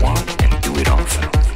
want and do it often.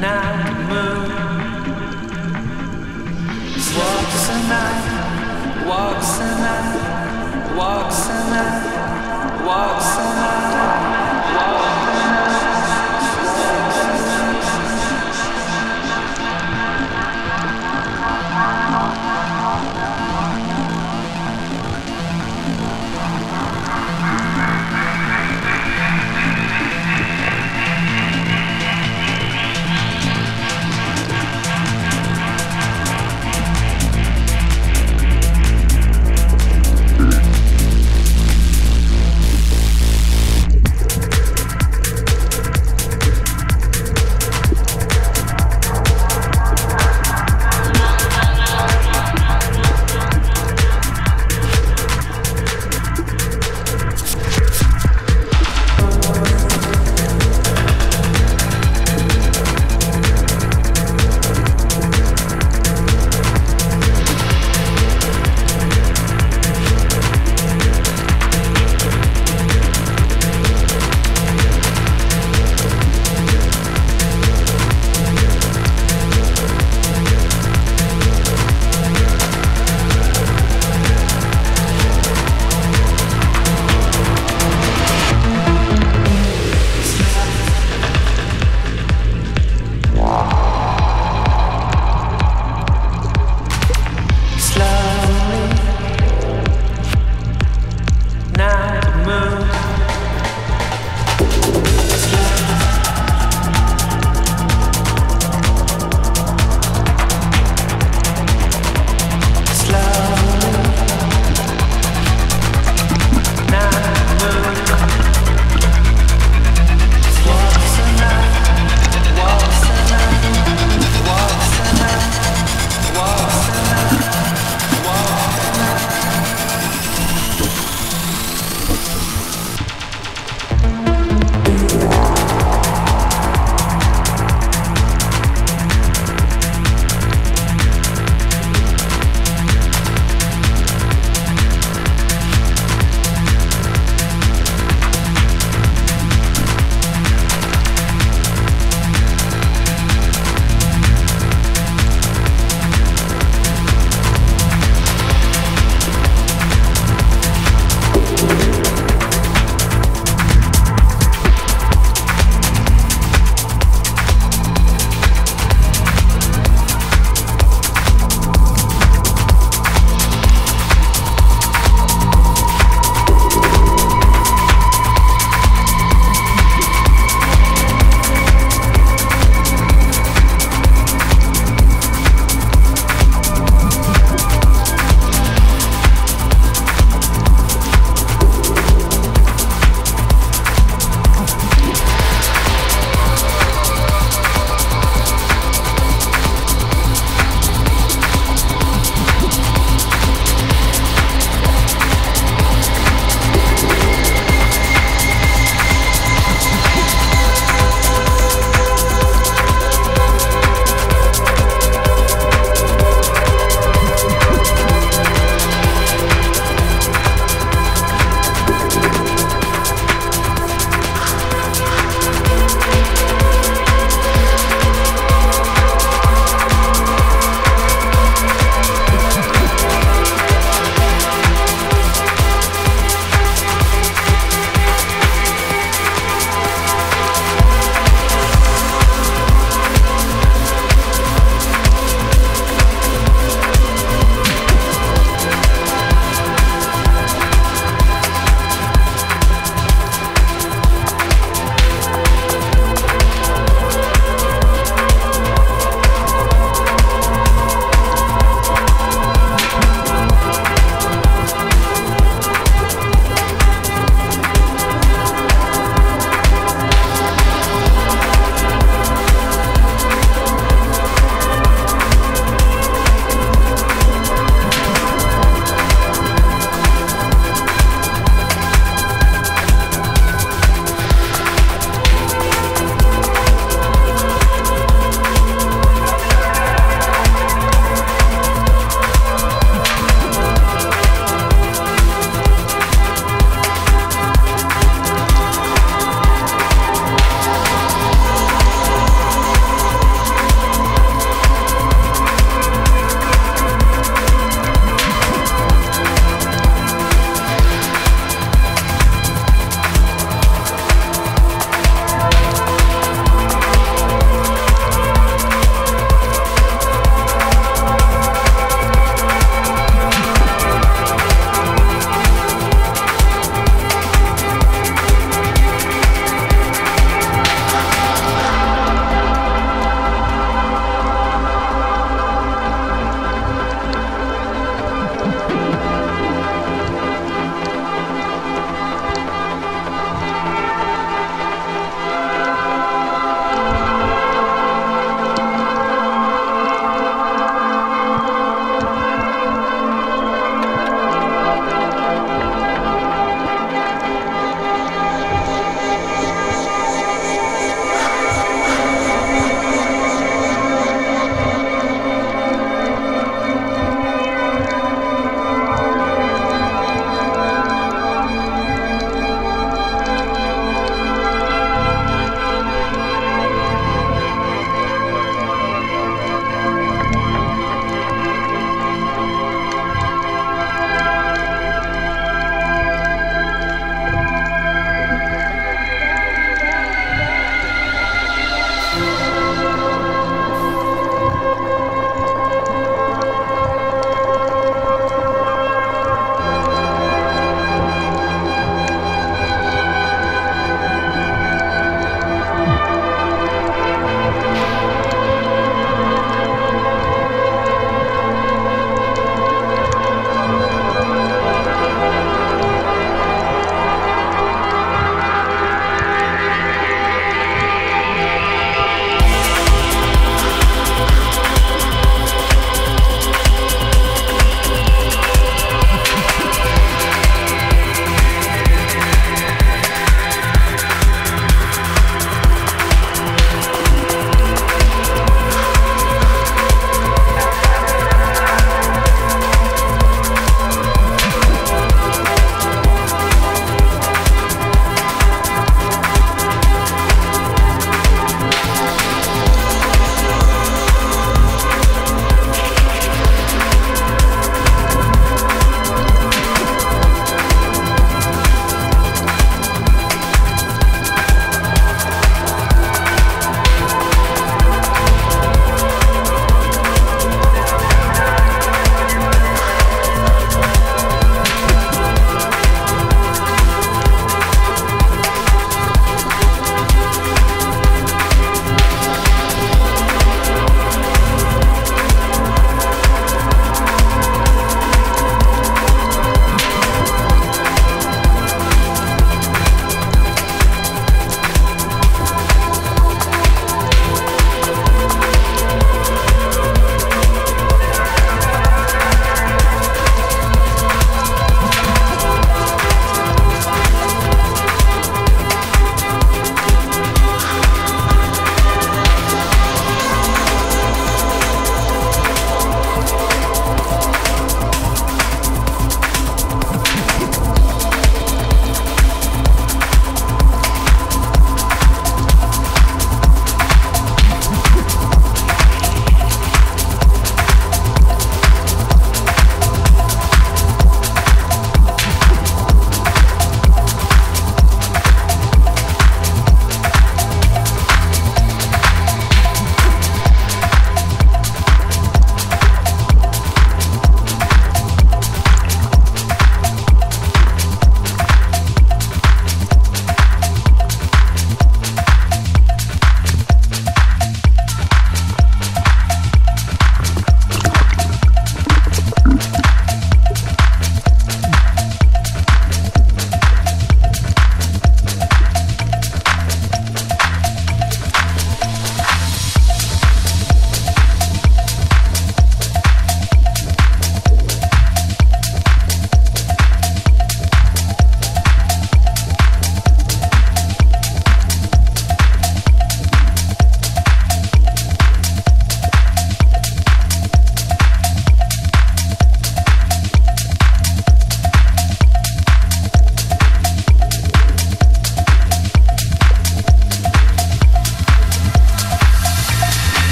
Now walks the night, walks the night, walks the night, walks.